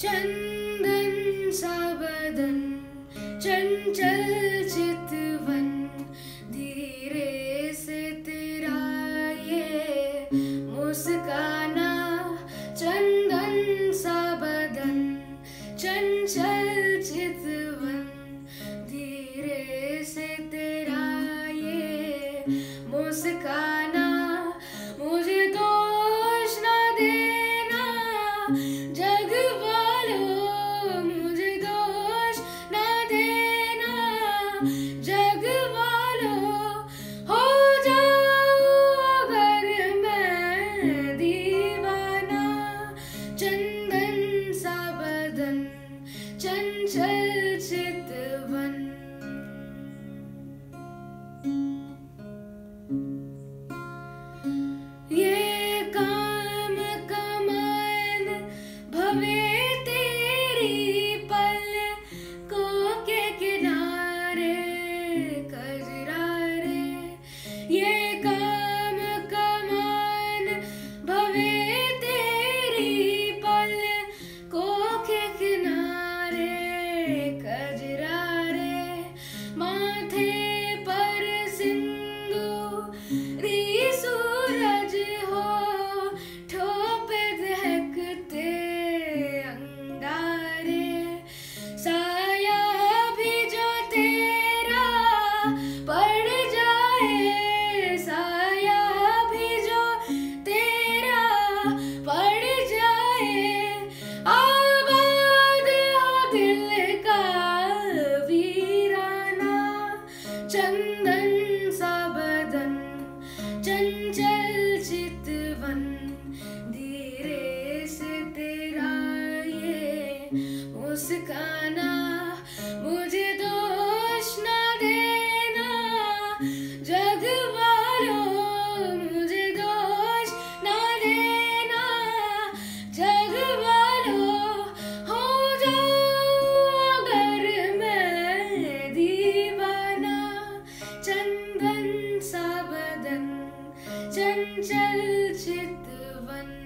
चंदन सा बदन चंदन सा मुस्काना चंदन सा बदन चंचल चितवन धीरे से तेरा ये मुस्काना। चंदन सा चंचल चितवन धीरे से तेरा ये मुस्काना, मुझे दोष न देना, जग वालों चञ्चल चितवन